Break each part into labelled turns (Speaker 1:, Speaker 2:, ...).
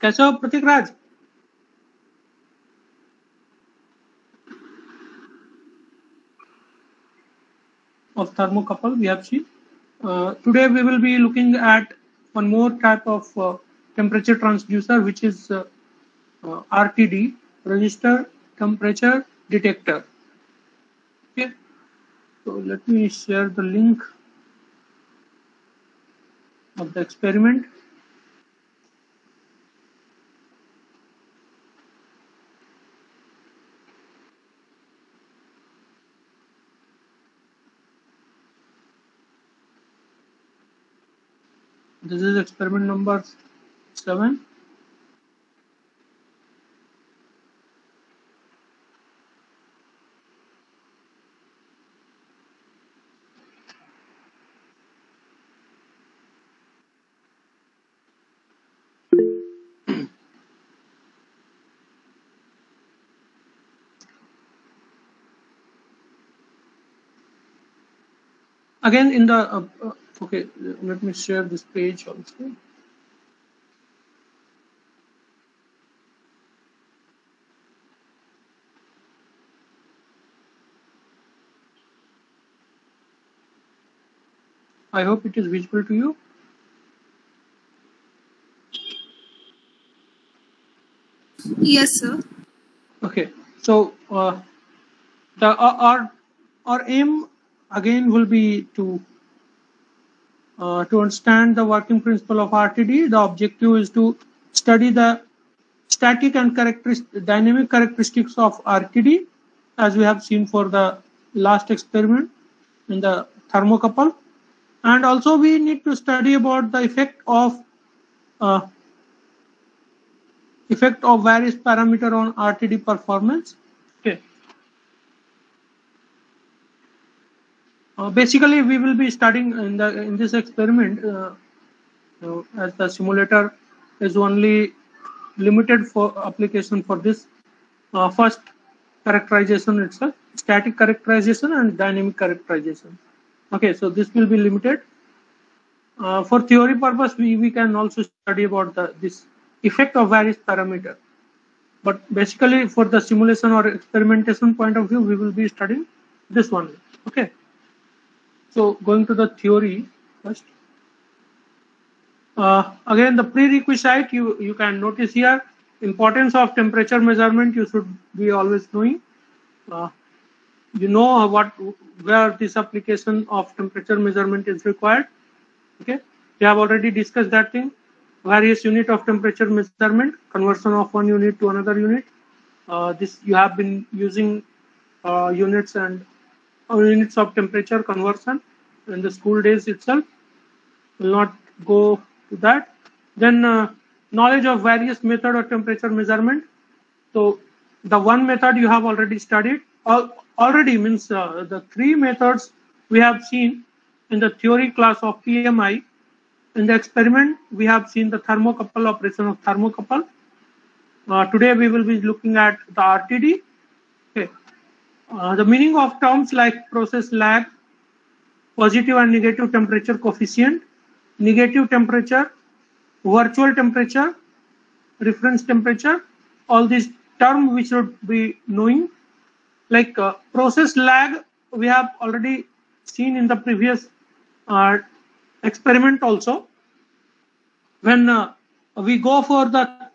Speaker 1: कैसे हो Prateek Raj of thermocouple we have seen. Uh, today we will be looking at one more type of uh, temperature transducer which is uh, uh RTD, resistor temperature detector. Okay, so let me share the link of the experiment. This is experiment number 7. again in the uh, uh, okay let me share this page also I hope it is visible to you.
Speaker 2: Yes, sir.
Speaker 1: Okay, so uh, the uh, our our aim again will be to uh, to understand the working principle of RTD, the objective is to study the static and dynamic characteristics of RTD as we have seen for the last experiment in the thermocouple. And also we need to study about the effect of uh, effect of various parameter on RTD performance. Okay Uh, basically, we will be studying in the in this experiment uh, as the simulator is only limited for application for this uh, first characterization itself, static characterization and dynamic characterization. Okay, so this will be limited. Uh, for theory purpose, we, we can also study about the this effect of various parameter. But basically, for the simulation or experimentation point of view, we will be studying this one. Okay. So going to the theory first. Uh, again, the prerequisite you, you can notice here, importance of temperature measurement you should be always knowing. Uh, you know what where this application of temperature measurement is required. Okay, we have already discussed that thing. Various unit of temperature measurement, conversion of one unit to another unit. Uh, this you have been using uh, units and units of temperature conversion in the school days itself. Will not go to that. Then uh, knowledge of various method of temperature measurement. So the one method you have already studied. already means uh, the three methods we have seen in the theory class of PMI. In the experiment, we have seen the thermocouple operation of thermocouple. Uh, today we will be looking at the RTD. Okay. Uh, the meaning of terms like process lag, positive and negative temperature coefficient, negative temperature, virtual temperature, reference temperature, all these terms we should be knowing. Like uh, process lag, we have already seen in the previous uh, experiment also. When uh, we go for the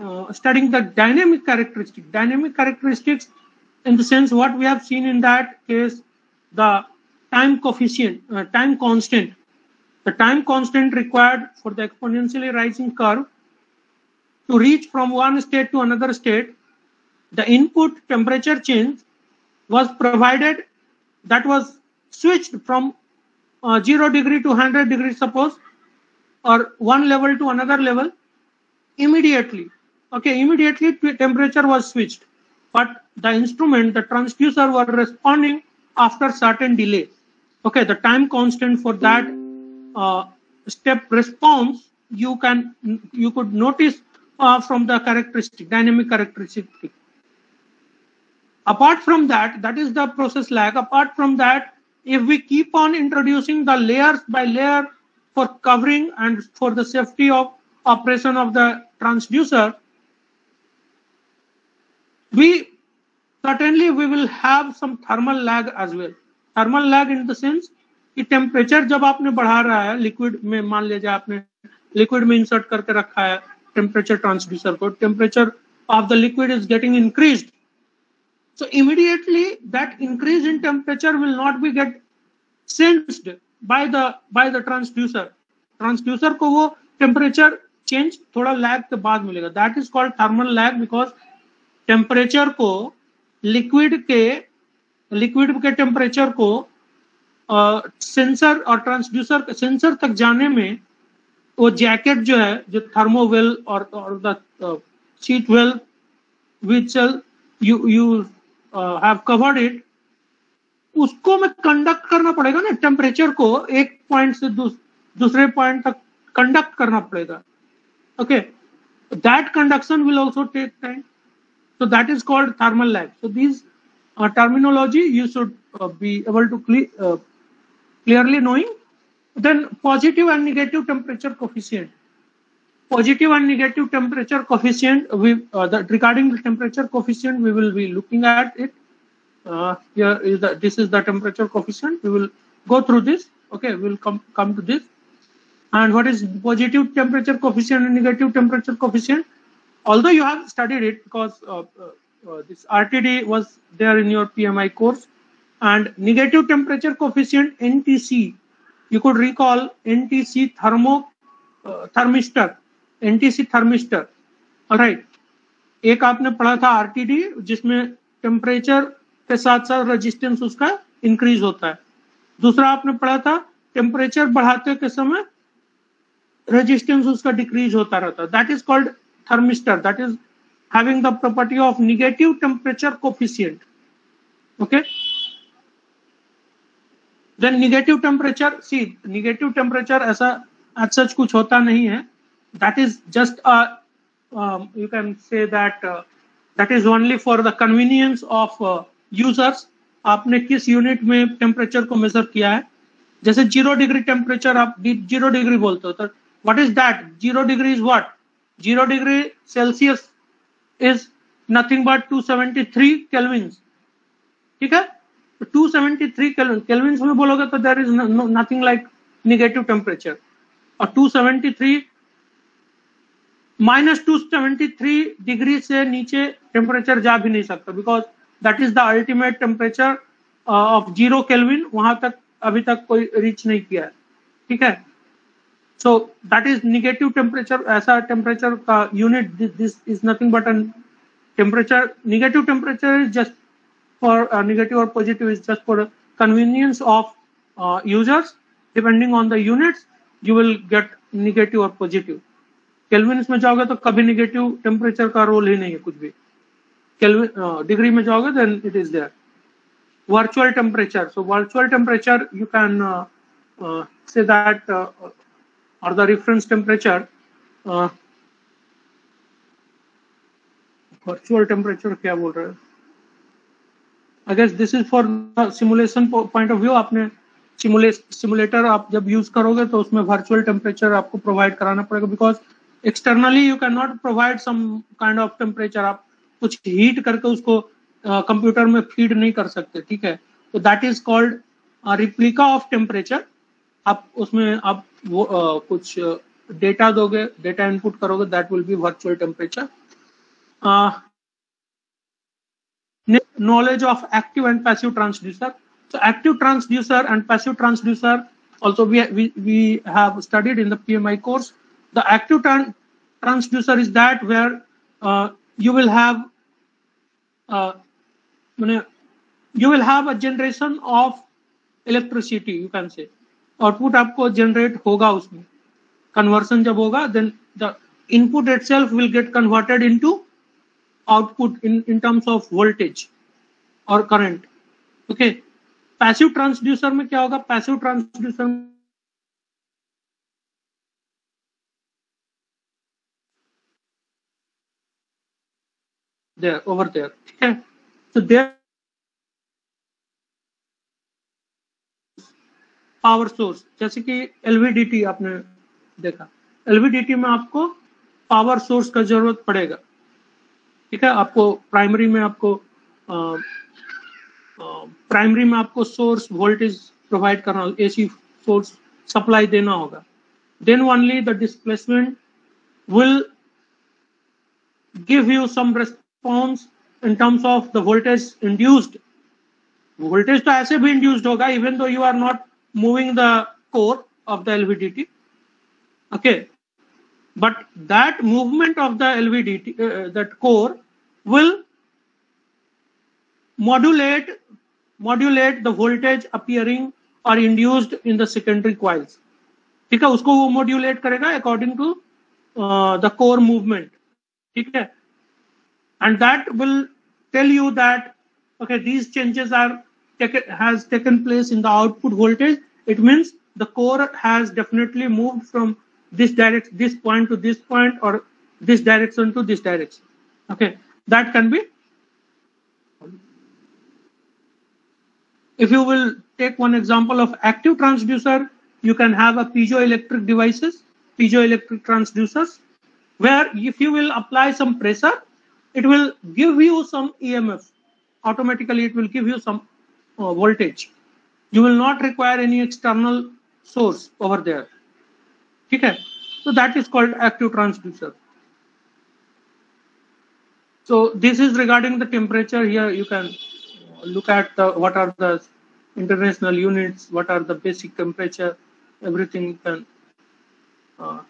Speaker 1: uh, studying the dynamic characteristic. Dynamic characteristics in the sense what we have seen in that case, the time coefficient, uh, time constant, the time constant required for the exponentially rising curve to reach from one state to another state, the input temperature change was provided that was switched from uh, 0 degree to 100 degree suppose or one level to another level immediately okay immediately temperature was switched. But the instrument the transducer were responding after certain delay. Okay the time constant for that uh, step response you can you could notice uh, from the characteristic dynamic characteristic. Apart from that that is the process lag. Apart from that if we keep on introducing the layers by layer for covering and for the safety of operation of the transducer, we certainly we will have some thermal lag as well. Thermal lag in the sense कि temperature जब आपने बढ़ा रहा है liquid में मान लीजिए आपने लिक्विड में इंसर्ट करके रखा है टेम्परेचर ट्रांसड्यूसर को temperature of the liquid is getting increased so immediately that increase in temperature will not be get sensed by the by the transducer transducer को वो temperature change थोड़ा lag के बाद मिलेगा that is called thermal lag because temperature को liquid के liquid के temperature को सेंसर और ट्रांसड्यूसर सेंसर तक जाने में वो जैकेट जो है जो थर्मोवेल और और the sheet well which you you have covered it उसको में कंडक्ट करना पड़ेगा ना टेम्परेचर को एक पॉइंट से दूस, दूसरे पॉइंट तक कंडक्ट करना पड़ेगा। Okay that conduction will also take time so that is called thermal lag. So these uh, terminology you should uh, be able to cle uh, clearly knowing. Then positive and negative temperature coefficient. Positive and negative temperature coefficient we the, regarding the temperature coefficient we will be looking at it. Here is the this is the temperature coefficient. We will go through this. Okay we'll come come to this. And what is positive temperature coefficient and negative temperature coefficient although you have studied it because uh, uh, uh, this RTD was there in your PMI course and negative temperature coefficient NTC you could recall NTC thermo uh, thermistor NTC thermistor all right एक आपने पढ़ा था RTD जिसमें temperature के साथ साथ resistance उसका increase होता है दूसरा आपने पढ़ा था टेम्परेचर बढ़ाते के समय रेजिस्टेंस उसका डिक्रीज होता रहता है that is called thermistor that is having the property of negative temperature coefficient okay then negative temperature see negative temperature ऐसा as such कुछ होता नहीं है that is just a um, you can say that uh, that is only for the convenience of uh, users आपने किस unit में temperature को major किया है जैसे ज़ीरो डिग्री टेम्परेचर आप ज़ीरो डिग्री बोलते हो तो what is that zero degree is what zero degree Celsius is nothing but 273 kelvins ठीक है? तो 273 केल्विन केल्विन्स में बोलोगे तो there is nothing like negative temperature और 273 minus two seventy three degree से नीचे टेम्परेचर जा भी नहीं सकता because that is the ultimate temperature of zero kelvin वहाँ तक, अभी तक कोई रीच नहीं किया है। ठीक है? So that is negative temperature as a temperature uh, unit this, this is nothing but a temperature negative temperature is just for uh, negative or positive is just for convenience of uh, users depending on the units you will get negative or positive kelvin में जाओगे तो कभी negative temperature का role ही नहीं है कुछ भी केल्विन डिग्री में जाओगे then it is there virtual temperature so virtual temperature you can uh, uh, say that uh, or the reference temperature uh, virtual temperature क्या बोल रहे हैं? I guess this is for the simulation point आपने simulator आप जब use करोगे तो उसमें वर्चुअल टेम्परेचर आपको प्रोवाइड कराना पड़ेगा because externally you can not provide some kind of temperature आप कुछ हीट करके उसको कंप्यूटर uh, में फ़ीड नहीं कर सकते ठीक है? तो that is called replica of temperature आप उसमें आप वो uh, कुछ डेटा दोगे डेटा इनपुट करोगे that will be virtual temperature knowledge of active and passive transducer so active transducer and passive transducer also we have studied in the P M I course the active transducer is that where you will have you will have a generation of electricity you can say output आपको generate होगा उसमें। Conversion जब होगा then the input itself will get converted into output in in terms of voltage और current okay passive transducer में क्या होगा? Passive transducer there, over there. okay so there power source जैसे कि एलवीडीटी आपने देखा। एलवीडीटी में आपको पावर सोर्स का ज़रूरत पड़ेगा। ठीक है? आपको प्राइमरी में आपको प्राइमरी में आपको सोर्स वोल्टेज प्रोवाइड करना होगा एसी सोर्स सप्लाई देना होगा। Then only the displacement will give you some response in terms of the voltage induced voltage तो ऐसे भी इंड्यूस्ड होगा even though you are not moving the core of the LVDT okay but that movement of the LVDT, uh, that core will modulate modulate the voltage appearing or induced in the secondary coils ठीक है उसको वो modulate करेगा according to the core movement ठीक है and that will tell you that okay these changes are taken has taken place in the output voltage it means the core has definitely moved from this direct this point to this point or this direction to this direction. Okay. That can be. If you will take one example of active transducer you can have a piezoelectric devices piezoelectric transducers where if you will apply some pressure it will give you some emf automatically it will give you some uh, voltage you will not require any external source over there. Okay? So that is called active transducer. So this is regarding the temperature here. You can look at the what are the international units what are the basic temperature everything can uh,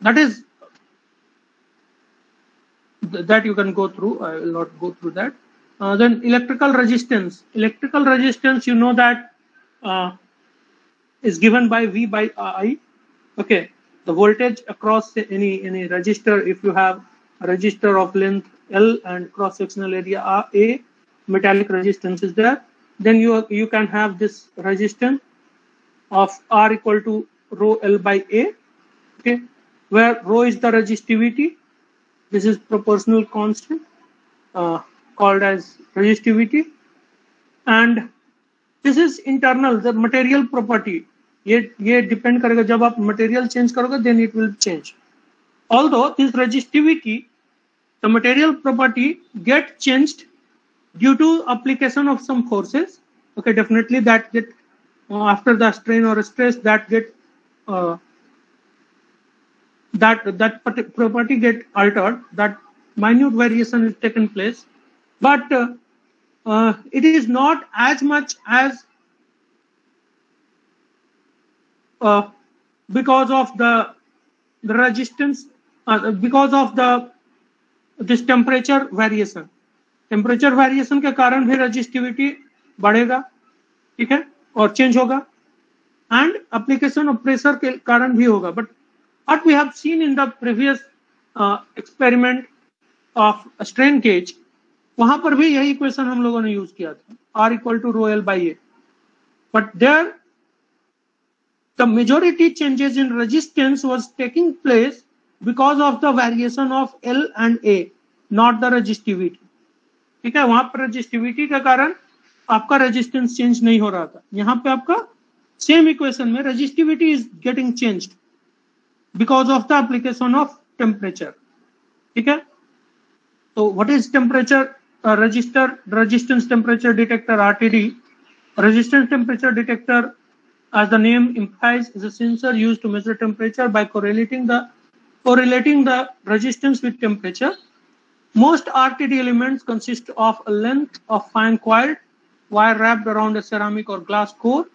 Speaker 1: that is that you can go through. I will not go through that uh, then electrical resistance. Electrical resistance you know that uh, is given by v by i. Okay. The voltage across any any register if you have a register of length l and cross sectional area a metallic resistance is there then you you can have this resistance of r equal to rho l by a okay where rho is the resistivity. This is proportional constant. Uh, called as resistivity and this is internal the material property ये ये depend करेगा जब आप material change करोगे then it will change although this resistivity the material property get changed due to application of some forces okay definitely that get uh, after the strain or stress that get uh, that that property get altered that minute variation is taken place But uh, uh, it is not as much as uh, because of the, the resistance uh, because of the this temperature variation. Temperature variation के कारण भी resistivity बढ़ेगा ठीक है? और change होगा। And application of pressure के कारण भी होगा। But what we have seen in the previous experiment of strain gauge वहाँ पर भी यही इक्वेशन हम लोगों ने यूज़ किया था। Are equal to rho L by A but there the majority changes in resistance was taking place because of the variation of L and A, not the resistivity. ठीक है? वहाँ पर रजिस्टिविटी के कारण आपका रेजिस्टेंस चेंज नहीं हो रहा था। यहाँ पे आपका सेम इक्वेशन में resistivity is getting changed because of the application of temperature ठीक है? तो what is temperature Uh, a resistor resistance temperature detector RTD. Resistance temperature detector, as the name implies, is a sensor used to measure temperature by correlating the correlating the resistance with temperature. Most RTD elements consist of a length of fine coil wire wrapped around a ceramic or glass core.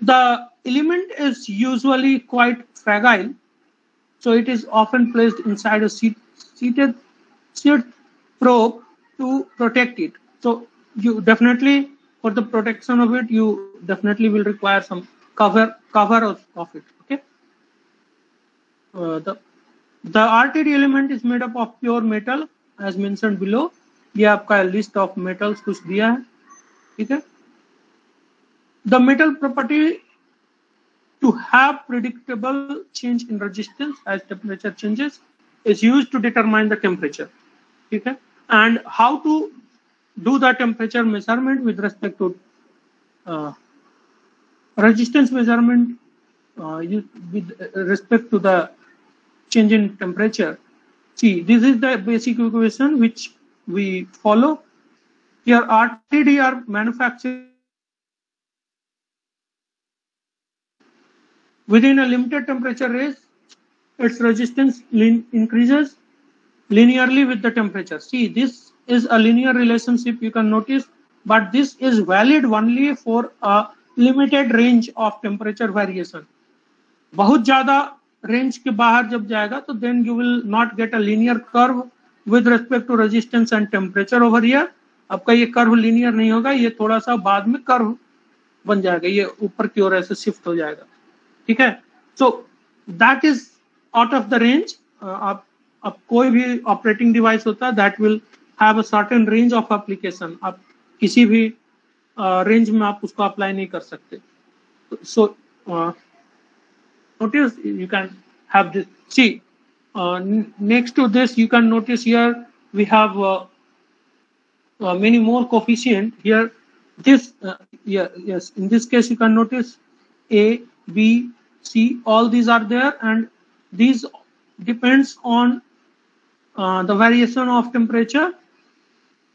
Speaker 1: The element is usually quite fragile, so it is often placed inside a seat, seated, seat, probe to protect it. So you definitely for the protection of it, you definitely will require some cover cover of, of it. Okay. Uh, the the RTD element is made up of pure metal as mentioned below. ये आपका list of metals कुछ दिया है ठीक है The metal property to have predictable change in resistance as temperature changes is used to determine the temperature. Okay, and how to do the temperature measurement with respect to uh, resistance measurement uh, with respect to the change in temperature. See, this is the basic equation which we follow. Here RTD are manufactured within a limited temperature range, its resistance increases linearly with the temperature. See, this is a linear relationship you can notice, but this is valid only for a limited range of temperature variation. बहुत ज़्यादा range के बाहर जब जाएगा तो then you will not get a linear curve with respect to resistance and temperature over here आपका ये curve linear नहीं होगा ये थोड़ा सा बाद में कर्व बन जाएगा ये ऊपर की ओर ऐसे शिफ्ट हो जाएगा ठीक है so that is out of the range आप अब कोई भी ऑपरेटिंग डिवाइस होता है that will have a certain range of application आप किसी भी रेंज uh, में आप उसको अप्लाई नहीं कर सकते। So notice you can have this C next to this you can notice here we have many more coefficient here this yes in this case you can notice A B C all these are there and these depends on uh, the variation of temperature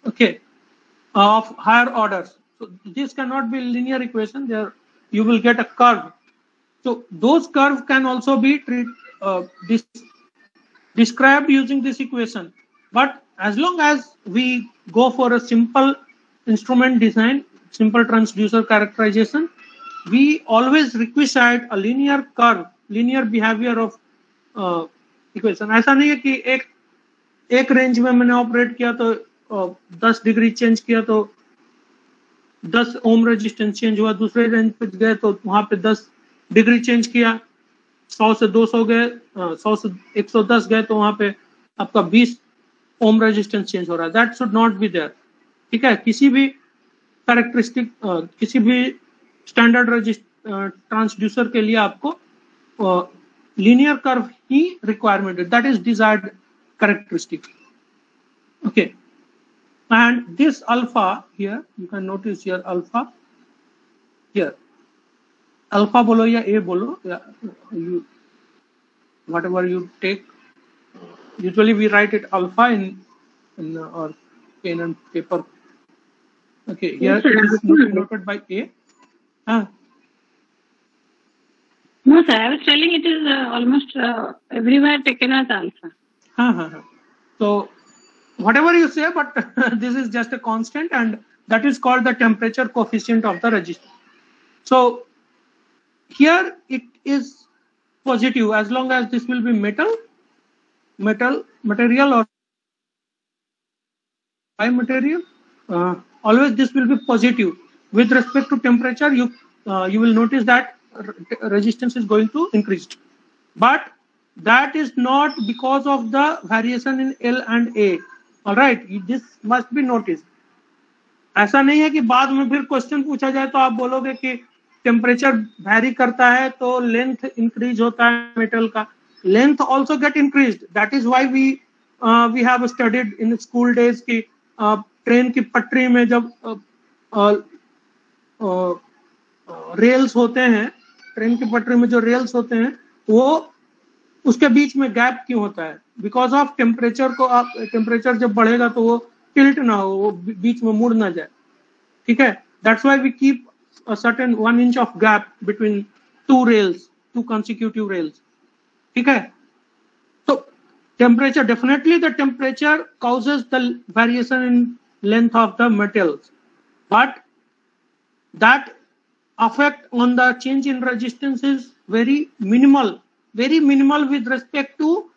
Speaker 1: okay of higher orders so this cannot be linear equation there you will get a curve so those curves can also be treat, uh, this, described using this equation. But as long as we go for a simple instrument design, simple transducer characterization, we always requisite a linear curve, linear behavior of uh, equation. ऐसा नहीं है कि एक एक range में मैंने operate किया तो दस डिग्री चेंज किया तो दस ओम रेजिस्टेंस चेंज हुआ। दूसरे रेंज पे गए तो वहाँ पे दस डिग्री चेंज किया। सौ से 200 गए सौ से 110 गए तो वहाँ पे आपका 20 ओम रेजिस्टेंस चेंज हो रहा। है that should not be there ठीक है? किसी भी कैरेक्टरिस्टिक किसी भी स्टैंडर्ड ट्रांसड्यूसर के लिए आपको लीनियर कर्व ही रिक्वायरमेंट है। That is desired characteristic. Okay. And this alpha here, you can notice here alpha here. Alpha bolo ya A bolo, yeah, you, whatever you take. Usually we write it alpha in, in our pen and paper. Okay, here yes, it is noted by A. Huh?
Speaker 3: No, sir, I was telling it is uh, almost uh, everywhere taken as alpha.
Speaker 1: so whatever you say but this is just a constant and that is called the temperature coefficient of the register so here it is positive as long as this will be metal, metal, material or material. Uh, always this will be positive. With respect to temperature, you uh, you will notice that resistance is going to increase. But that is not because of the variation in L and A. All right, this must be noticed. ऐसा नहीं है कि बाद में फिर question पूछा जाए तो आप बोलोगे कि टेम्परेचर वैरी करता है तो लेंथ इंक्रीज होता है मेटल का length also get increase that is why we we have studied in school days की ट्रेन uh, की पटरी में जब रेल्स uh, uh, होते हैं ट्रेन की पटरी में जो रेल्स होते हैं वो उसके बीच में गैप क्यों होता है? बिकॉज़ ऑफ़ टेम्परेचर को आप टेम्परेचर जब बढ़ेगा तो वो टिल्ट ना हो, वो बीच में मुड़ ना जाए। ठीक है? That's why we keep certain one inch of gap between two rails two consecutive rails ठीक है? तो temperature definitely the temperature causes the variation in length of the metals but that affect on the change in resistance is very minimal very minimal with respect to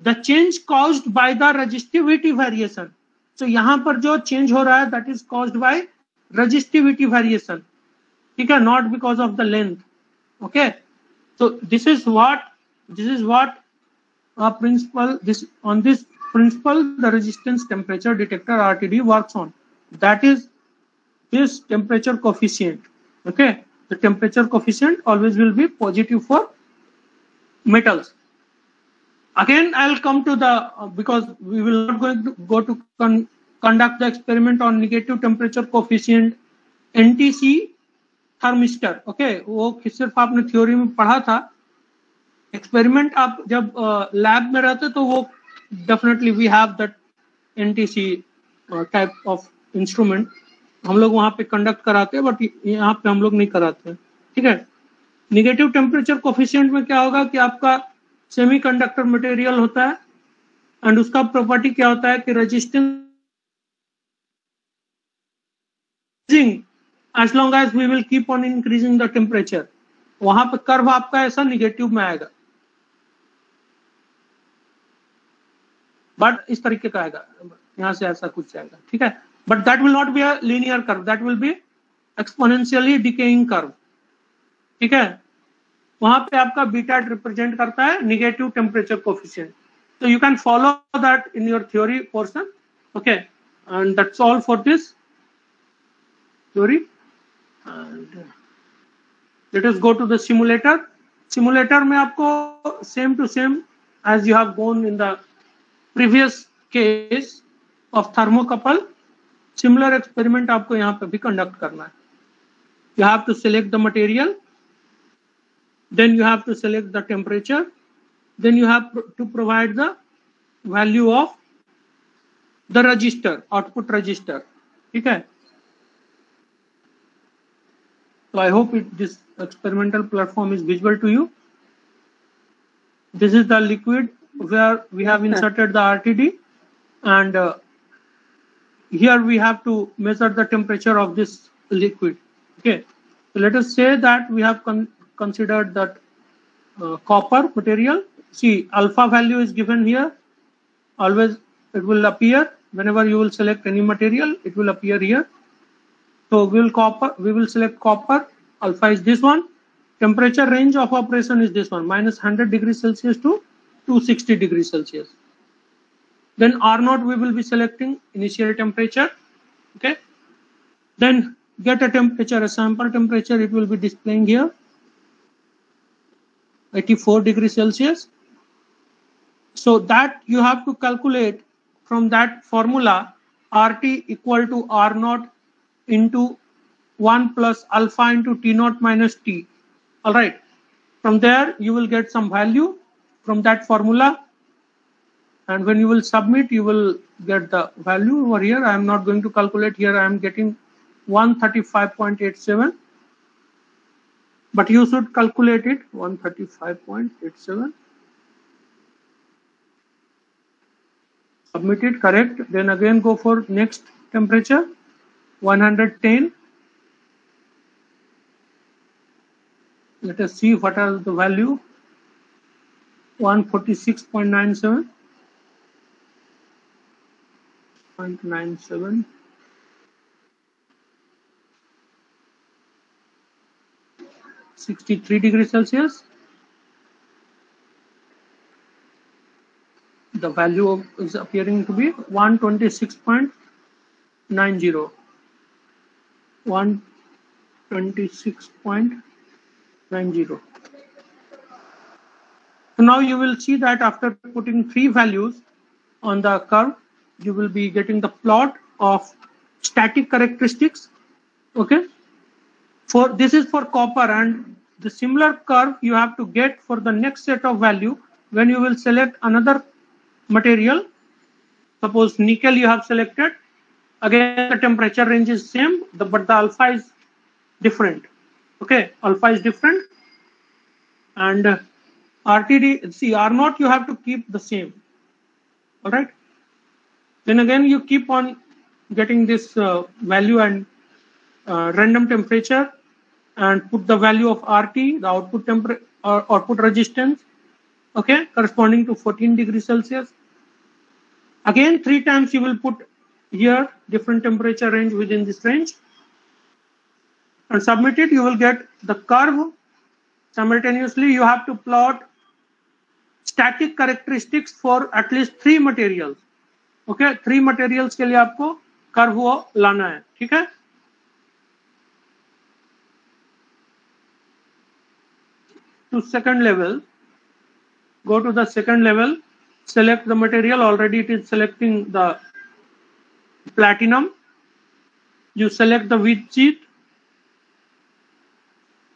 Speaker 1: the change caused by the resistivity variation. So यहाँ पर जो change हो रहा है that is caused by resistivity variation. okay not because of the length okay so this is what this is what a principle this on this principle the resistance temperature detector rtd works on that is this temperature coefficient okay the temperature coefficient always will be positive for metals again i'll come to the uh, because we will not going to go to con conduct the experiment on negative temperature coefficient ntc thermistor okay वो सिर्फ़ आपने theory में पढ़ा था experiment आप जब lab में रहते तो वो definitely we have that NTC type of instrument हम लोग वहाँ पे कंडक्ट कराते हैं बट यहाँ पे हम लोग नहीं कराते ठीक है निगेटिव टेम्परेचर कोफिशियंट में क्या होगा कि आपका सेमीकंडक्टर मटेरियल होता है एंड उसका प्रॉपर्टी क्या होता है कि resistance as long as we will keep on increasing the temperature, वहाँ पर कर्व आपका ऐसा निगेटिव में आएगा। बट इस तरीके का आएगा। यहाँ से ऐसा कुछ आएगा। ठीक है? But that will not be a linear curve that will be exponentially decaying curve ठीक है? वहाँ पे आपका बीटा रिप्रेजेंट करता है निगेटिव टेम्परेचर कोफिशियंट तो you can follow that in your theory portion okay and that all for this theory let us go to the simulator simulator में आपको same to same as you have gone in the previous case of thermocouple similar experiment आपको यहाँ पर भी conduct करना है. You have to select the material Then you have to select the temperature. Then you have to provide the value of the register, output register. Okay. So I hope it, this experimental platform is visible to you. This is the liquid where we have inserted the RTD and uh, here we have to measure the temperature of this liquid. Okay. So let us say that we have considered that uh, copper material see alpha value is given here. Always it will appear. Whenever you will select any material it will appear here. So we will copper we will select copper. Alpha is this one. Temperature range of operation is this one. Minus 100 degrees celsius to 260 degrees celsius. Then r naught we will be selecting initial temperature. Okay. Then get a temperature a sample temperature it will be displaying here 84 degrees celsius so that you have to calculate from that formula RT equal to R naught into 1 plus alpha into T naught minus T. All right. From there, you will get some value from that formula. And when you will submit, you will get the value over here. I am not going to calculate here. I am getting 135.87. But you should calculate it. 135.87. submit it correct. Then again go for next temperature. 110 let us see what are the value. 146.97 0.97 63 degrees celsius. The value of, is appearing to be 126.90 126.90 so now you will see that after putting three values on the curve you will be getting the plot of static characteristics. Okay for this is for copper and the similar curve you have to get for the next set of value when you will select another material. Suppose nickel you have selected. Again the temperature range is same the, but the alpha is different. Okay alpha is different. And uh, rtd see r naught you have to keep the same. All right then again you keep on getting this uh, value and uh, random temperature and put the value of rt the output temperature or output resistance okay corresponding to 14 degrees celsius again three times you will put here different temperature range within this range and submit it you will get the curve simultaneously you have to plot static characteristics for at least three materials okay three materials के लिए आपको curve वो लाना है ठीक है to second level go to the second level select the material already it is selecting the platinum you select the width sheet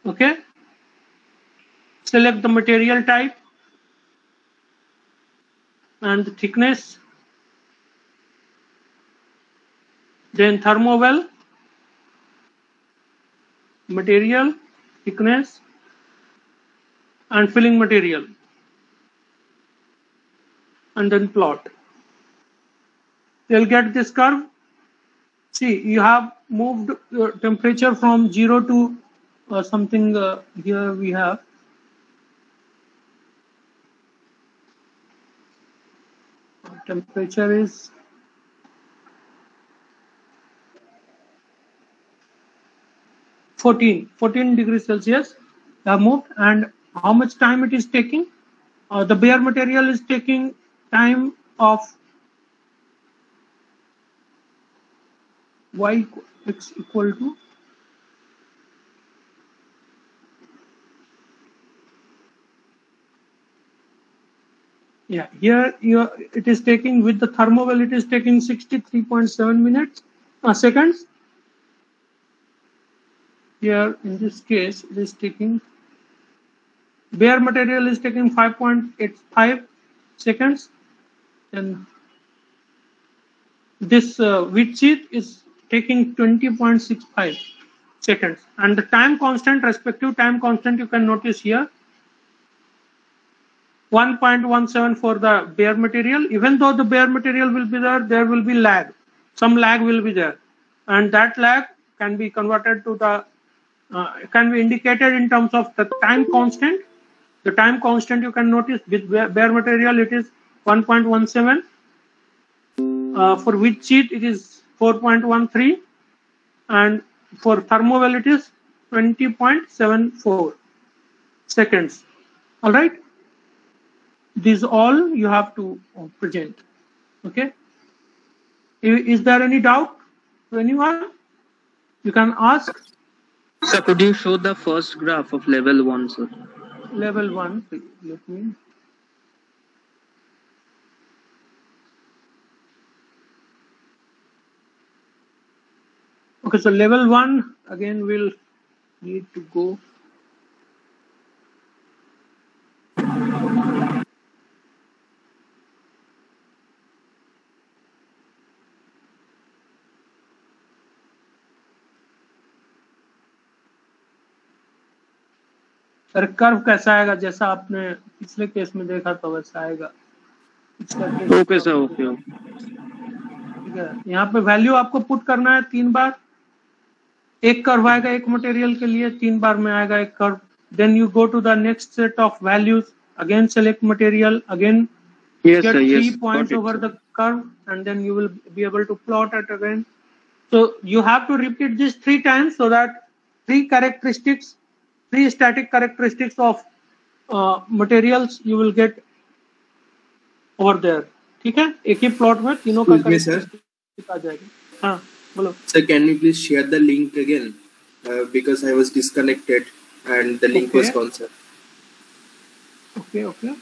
Speaker 1: Okay. Select the material type and the thickness. Then thermowell, material, thickness, and filling material. And then plot. You'll get this curve. See, you have moved your temperature from 0 to uh, something uh, here we have temperature is Fourteen, 14 degrees Celsius have moved and how much time it is taking? Uh, the bare material is taking time of y x equal to yeah here you it is taking with the thermowell it is taking 63.7 minutes uh, seconds here in this case it is taking bare material is taking 5.85 seconds. And this uh, wet sheet is taking 20.65 seconds. And the time constant respective time constant you can notice here 1.17 for the bare material. Even though the bare material will be there there will be lag. Some lag will be there. And that lag can be converted to the uh, can be indicated in terms of the time constant the time constant you can notice with bare material it is 1.17 uh, for wet sheet it is 4.13 and for thermowell it is 20.74 seconds. All right? These all you have to uh, present. Okay? Is there any doubt to anyone? You can ask.
Speaker 4: Sir could you show the first graph of level 1 sir
Speaker 1: level 1 let me. Okay so level 1 again we'll need to go curve कैसा आएगा? जैसा आपने पिछले case में देखा तो वैसा आएगा।
Speaker 4: तो
Speaker 1: कैसा हो क्यों यहाँ पे वैल्यू आपको पुट करना है तीन बार। एक कर्व आएगा एक मटेरियल के लिए तीन बार में आएगा एक curve then you go to the next set of values again
Speaker 4: select
Speaker 1: material
Speaker 4: again
Speaker 1: three
Speaker 4: point
Speaker 1: over the curve and then you will be able to plot it again so you have to repeat this three times so that three characteristics three static characteristics of uh, materials you will get over there ठीक है एक ही plot में तीनों का
Speaker 5: Excuse me, sir.
Speaker 1: characteristic आ जाएगा हाँ बोलो
Speaker 5: Sir, can you please share the link again? Uh, because I was disconnected and the link was
Speaker 1: Okay.
Speaker 5: gone, sir.
Speaker 1: Okay okay